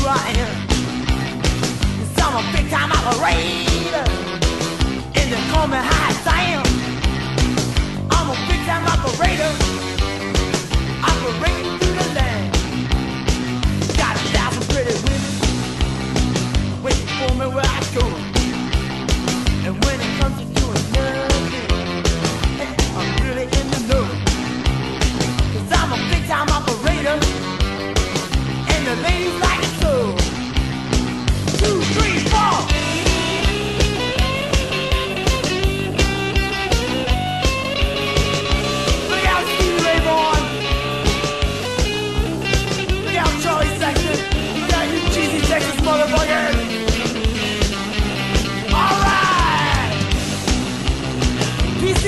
I am. Cause I'm a big time operator. And they call me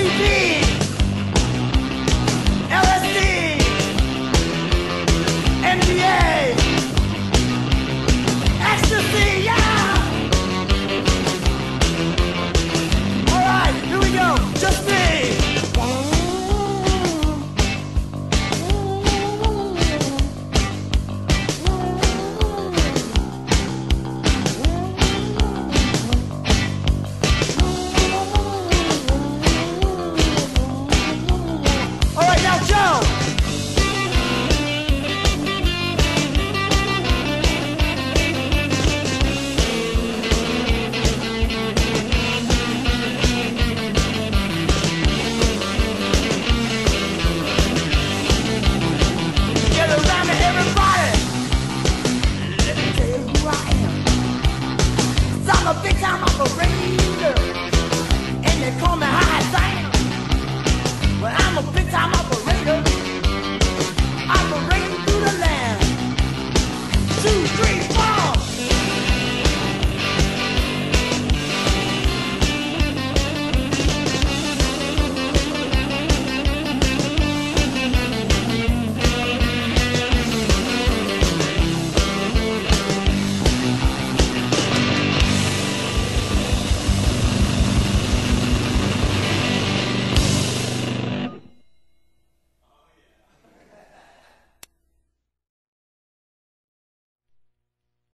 TV!